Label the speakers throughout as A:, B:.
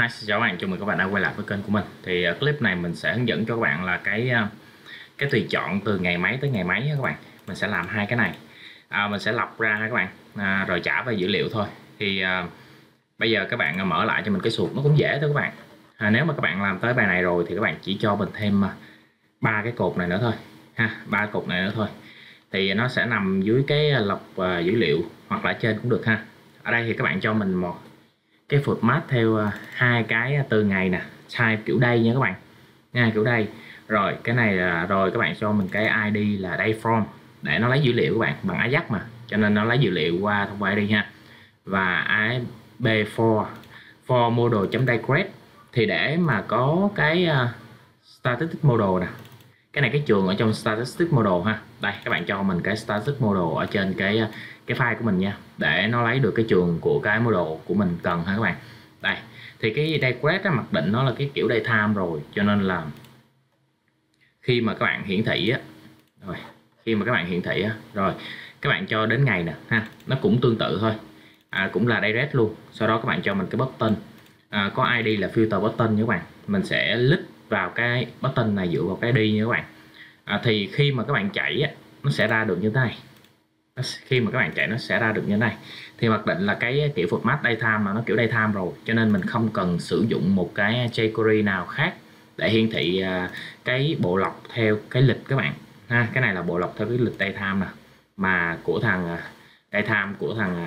A: hi xin chào các bạn, chào mừng các bạn đã quay lại với kênh của mình. Thì uh, clip này mình sẽ hướng dẫn cho các bạn là cái uh, cái tùy chọn từ ngày máy tới ngày máy các bạn. Mình sẽ làm hai cái này. À, Mình sẽ lọc ra các bạn. À, rồi trả về dữ liệu thôi. Thì à, bây giờ các bạn mở lại cho mình cái suột nó cũng dễ thôi các bạn. À, Nếu mà các bạn làm tới bài này rồi thì các bạn chỉ cho mình thêm ba cái cột này nữa thôi ha ba cột này nữa thôi. Thì nó sẽ nằm dưới cái lọc uh, dữ liệu hoặc là trên cũng được ha. Ở đây thì các bạn cho mình một cái format theo à, hai cái à, từ ngày nè type kiểu đây nha các bạn. Nha kiểu đây. Rồi cái này là rồi các bạn cho mình cái ID là day from. Để nó lấy dữ liệu các bạn bằng Ajax mà. Cho nên nó lấy dữ liệu qua thông qua ID ha. Và ib for for model.digress thì để mà có cái à, uh, static model nè cái này cái trường ở trong static model ha. Đây các bạn cho mình cái static model ở trên cái cái file của mình nha để nó lấy được cái trường của cái model của mình cần ha các bạn. Đây thì cái digress á, mặc định nó là cái kiểu day time rồi cho nên là khi mà các bạn hiển thị á rồi khi mà các bạn hiển thị á rồi các bạn cho đến ngày nè ha nó cũng tương tự thôi. À, cũng là direct luôn. Sau đó các bạn cho mình cái button. À, có ID là filter button nha các bạn. Mình sẽ list vào cái button này dựa vào cái đi nha các bạn. À, thì khi mà các bạn chạy á, nó sẽ ra được như thế này. Khi mà các bạn chạy nó sẽ ra được như thế này. Thì mặc định là cái kiểu format daytime mà nó kiểu daytime rồi cho nên mình không cần sử dụng một cái jQuery nào khác để hiển thị à, cái bộ lọc theo cái lịch các bạn. Ha cái này là bộ lọc theo cái lịch daytime nè mà của thằng à, daytime của thằng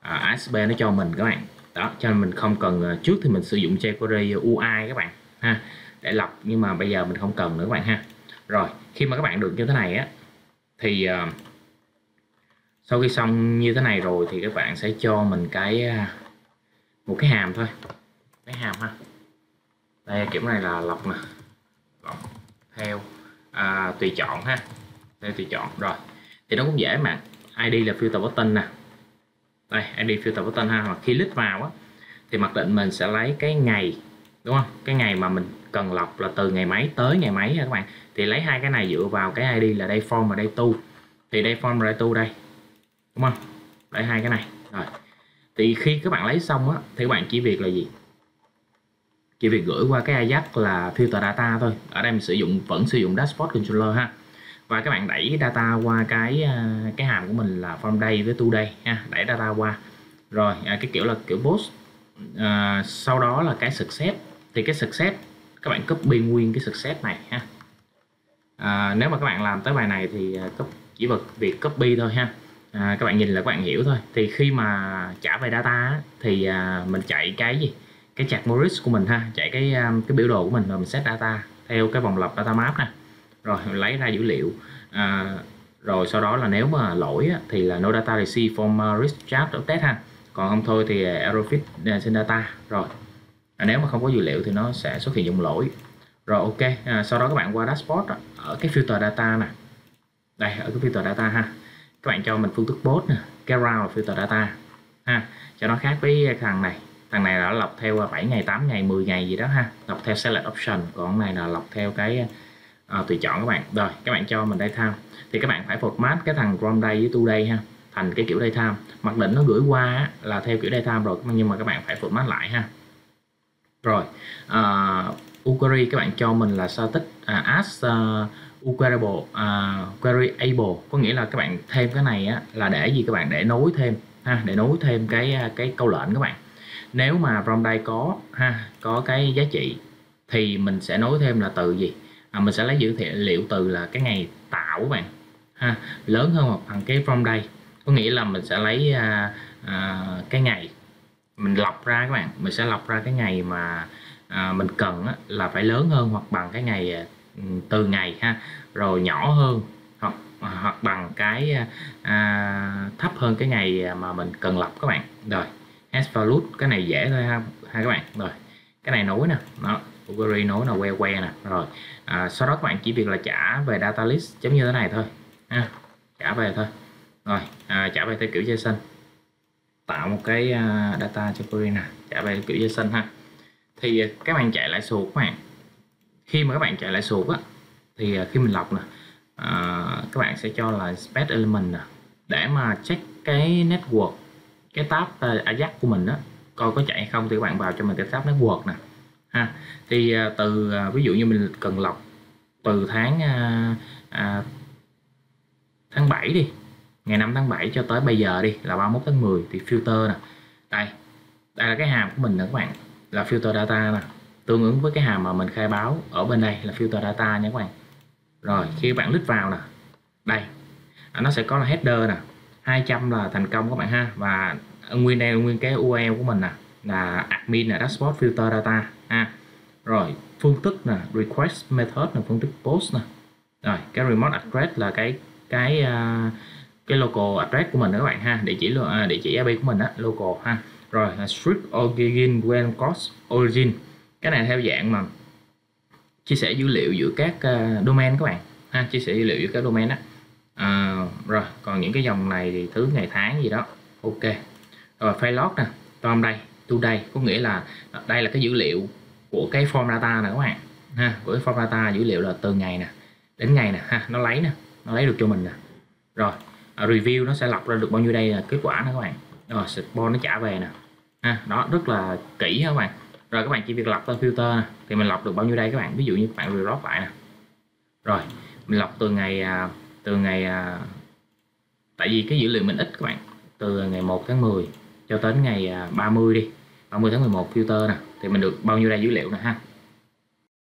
A: à, ASP nó cho mình các bạn. Đó cho nên mình không cần trước thì mình sử dụng jQuery UI các bạn. Ha để lọc nhưng mà bây giờ mình không cần nữa các bạn ha. Rồi khi mà các bạn được như thế này á thì uh, sau khi xong như thế này rồi thì các bạn sẽ cho mình cái uh, một cái hàm thôi. Cái hàm ha. Đây kiểu này là lọc nè. Lọc theo à, tùy chọn ha. Theo tùy chọn. Rồi thì nó cũng dễ mà. ID là filter button nè. Đây ID filter button ha. Hoặc khi lít vào á thì mặc định mình sẽ lấy cái ngày đúng không? Cái ngày mà mình cần lọc là từ ngày mấy tới ngày mấy các bạn? Thì lấy hai cái này dựa vào cái ID là đây form và đây tu. Thì đây form và đây tu đây. Đúng không? Lấy hai cái này. Rồi. Thì khi các bạn lấy xong á thì các bạn chỉ việc là gì? Chỉ việc gửi qua cái Ajax là filter data thôi. Ở đây mình sử dụng vẫn sử dụng dashboard controller ha. Và các bạn đẩy data qua cái à, cái hàm của mình là from day với tu đây, ha. Đẩy data qua. Rồi à, cái kiểu là kiểu post à, sau đó là cái success thì cái success các bạn copy nguyên cái success này ha. À, nếu mà các bạn làm tới bài này thì à, chỉ bật việc copy thôi ha. À, các bạn nhìn là các bạn hiểu thôi. Thì khi mà trả về data thì à, mình chạy cái gì? Cái chart Morris của mình ha. Chạy cái à, cái biểu đồ của mình rồi mình set data theo cái vòng lặp data map nè. Rồi mình lấy ra dữ liệu. À, rồi sau đó là nếu mà lỗi á, thì là no data receive from à, risk chart update ha. Còn không thôi thì error fit uh, data. Rồi à, nếu mà không có dữ liệu thì nó sẽ xuất hiện dòng lỗi. Rồi ok à, sau đó các bạn qua dashboard ở cái filter data nè. Đây ở cái filter data ha. Các bạn cho mình phương thức post nè cái round là filter data ha. Cho nó khác với thằng này. Thằng này là lọc theo 7 ngày 8 ngày 10 ngày gì đó ha. Lọc theo select option còn này là lọc theo cái à, tùy chọn các bạn. Rồi các bạn cho mình đây tham. Thì các bạn phải format cái thằng from day với today ha thành cái kiểu day tham. Mặc định nó gửi qua là theo kiểu day tham rồi nhưng mà các bạn phải format lại ha rồi à, uh, query các bạn cho mình là static uh, as uh, queryable uh, queryable có nghĩa là các bạn thêm cái này á, là để gì các bạn? Để nối thêm ha để nối thêm cái à, cái câu lệnh các bạn. Nếu mà from đây có ha có cái giá trị thì mình sẽ nối thêm là từ gì? À, mình sẽ lấy dữ liệu từ là cái ngày tạo các bạn ha lớn hơn một bằng cái from đây. Có nghĩa là mình sẽ lấy à, à, cái ngày mình lọc ra các bạn. Mình sẽ lọc ra cái ngày mà à, mình cần á, là phải lớn hơn hoặc bằng cái ngày à, từ ngày ha rồi nhỏ hơn hoặc à, hoặc bằng cái à, à, thấp hơn cái ngày mà mình cần lọc các bạn. Rồi hash value cái này dễ thôi ha hai các bạn. Rồi cái này nối nè nó query nối là que que nè. Rồi à, sau đó các bạn chỉ việc là trả về data list giống như thế này thôi ha trả về thôi. Rồi à, trả về theo kiểu JSON tạo một cái à, data cho query nè trả về kiểu JSON ha. Thì à, các bạn chạy lại suột các bạn. Khi mà các bạn chạy lại suột á thì à, khi mình lọc nè à, các bạn sẽ cho là space element nè để mà check cái network cái tab Ajax của mình đó coi có chạy hay không thì các bạn vào cho mình cái tab network nè. Ha thì từ ví dụ như mình cần lọc từ tháng à, tháng 7 đi ngày 5 tháng 7 cho tới bây giờ đi là 31 tháng 10 thì filter nè. Đây đây là cái hàm của mình nè các bạn là filter data nè. Tương ứng với cái hàm mà mình khai báo ở bên đây là filter data nha các bạn. Rồi khi các bạn lít vào nè đây à, nó sẽ có là header nè. 200 là thành công các bạn ha và nguyên đây nguyên cái URL của mình nè là admin là dashboard filter data ha. Rồi phương thức nè request method là phương thức post nè. Rồi cái remote address là cái cái uh, cái local address của mình đó các bạn ha địa chỉ à, địa chỉ IP của mình á local ha. Rồi là strict origin when cost origin. Cái này theo dạng mà chia sẻ dữ liệu giữa các uh, domain các bạn ha chia sẻ dữ liệu giữa các domain á. À, rồi còn những cái dòng này thì thứ ngày tháng gì đó ok. Rồi file log nè tom đây today có nghĩa là đây là cái dữ liệu của cái form data nè các bạn ha của cái form data dữ liệu là từ ngày nè đến ngày nè ha nó lấy nè nó lấy được cho mình nè. Rồi À, review nó sẽ lọc ra được bao nhiêu đây là kết quả nữa các bạn. Ờ, Rồi spawn nó trả về nè. Ha, đó, rất là kỹ các bạn. Rồi các bạn chỉ việc lọc ra filter nè, thì mình lọc được bao nhiêu đây các bạn? Ví dụ như các bạn reload lại nè. Rồi, mình lọc từ ngày à, từ ngày à, tại vì cái dữ liệu mình ít các bạn. Từ ngày 1 tháng 10 cho đến ngày 30 đi. 30 tháng 11 filter nè, thì mình được bao nhiêu đây dữ liệu nè ha?